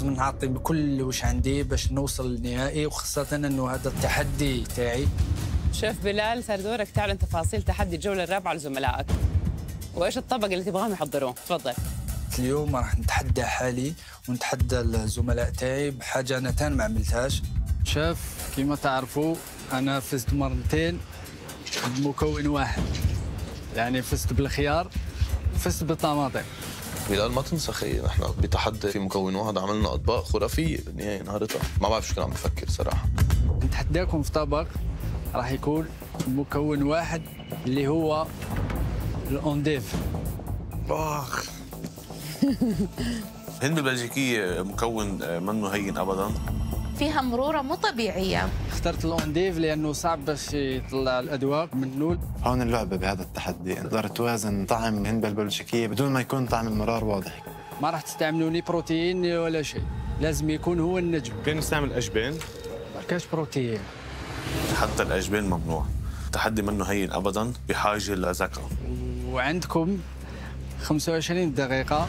لازم نعطي بكل وش عندي باش نوصل للنهائي وخاصة إنه هذا التحدي تاعي. شيف بلال صار دورك تعلن تفاصيل تحدي الجولة الرابعة لزملائك وإيش الطبق اللي تبغاهم يحضروه؟ تفضل. اليوم راح نتحدى حالي ونتحدى الزملاء تاعي بحاجة أنا تان ما عملتهاش. شاف كما تعرفوا أنا فزت مرتين بمكون واحد. يعني فزت بالخيار فزت بالطماطم. بلال ما تنسى خي نحن بتحدي في مكون واحد عملنا أطباق خرافية بالنهاية نهارتها ما بعرف شو كان عم بفكر صراحة. نتحداكم في طبق راح يكون مكون واحد اللي هو الاونديف آخ. الهندبة البلجيكية مكون منه هين أبدا. فيها مرورة مو طبيعية. اخترت ال endive لأنه صعب باش يطلع الاذواق منه هون اللعبة بهذا التحدي. تقدر توازن طعم الهندبة البلجيكية بدون ما يكون طعم المرار واضح. ما راح تستعملوا لي بروتين ولا شيء. لازم يكون هو النجم. فين نستعمل اجبان ما كاش بروتين. حتى الأجبان ممنوع. التحدي منه هين أبدا بحاجة لذكاء وعندكم 25 دقيقة.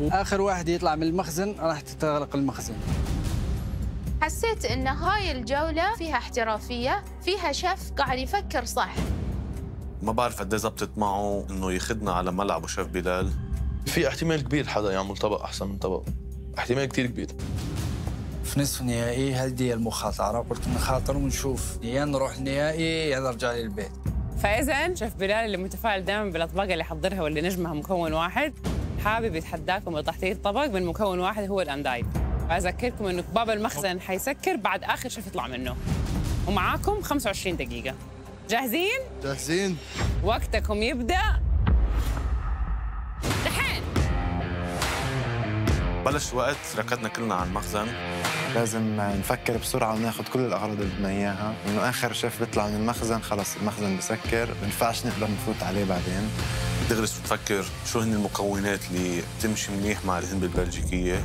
وآخر واحد يطلع من المخزن راح تتغلق المخزن. حسيت إن هاي الجولة فيها احترافية فيها شيف قاعد يفكر صح. ما بعرف قد إيه زبطت معه إنه ياخذنا على ملعبه شيف بلال. في احتمال كبير حدا يعمل طبق أحسن من طبق. احتمال كثير كبير. في نصف النهائي هذه المخاطرة؟ قلت نخاطر ونشوف. يا نروح النهائي يا نرجع للبيت. فإذا شيف بلال اللي متفائل دائما بالأطباق اللي يحضرها واللي نجمها مكون واحد. حابب يتحداكم بتحضير طبق من مكون واحد هو الأندايب. أذكركم إنه باب المخزن حيسكر بعد آخر شيف يطلع منه. ومعاكم 25 دقيقة. جاهزين؟ جاهزين. وقتكم يبدأ. دحين! بلش وقت ركضنا كلنا على المخزن. لازم نفكر بسرعة وناخذ كل الأغراض اللي بدنا إياها. إنه آخر شيف بيطلع من المخزن خلص المخزن بسكر. ما ينفعش نقدر نفوت عليه بعدين. تغرس بتفكر شو هن المكونات اللي تمشي منيح مع الهند البلجيكية.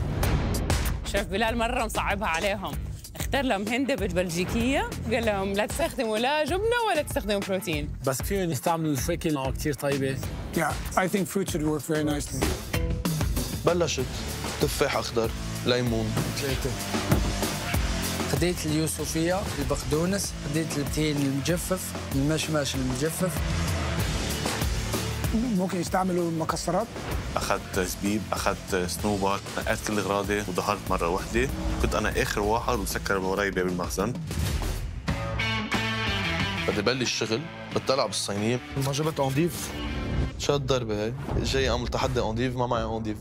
شيف بلال مرة مصعبها عليهم. اختار لهم هندبة بلجيكية قال لهم لا تستخدموا لا جبنة ولا تستخدموا بروتين. بس فيهم يستعملوا الفاكهة كثير طيبة. Yeah, I think fruit should work very nicely. بلشت. تفاح أخضر ليمون. ثلاثة خديت اليوسفية البقدونس خديت التين المجفف المشمش المجفف. ممكن يستعملوا مكسرات؟ أخذت زبيب أخذت سنوبر نقيت كل أغراضي وظهرت مرة واحدة كنت أنا آخر واحد وسكر وراي باب المخزن. بدي بلش شغل بطلع بالصينية. ما جبت endive شو الضربة هي؟ جاي اعمل تحدي endive ما معي endive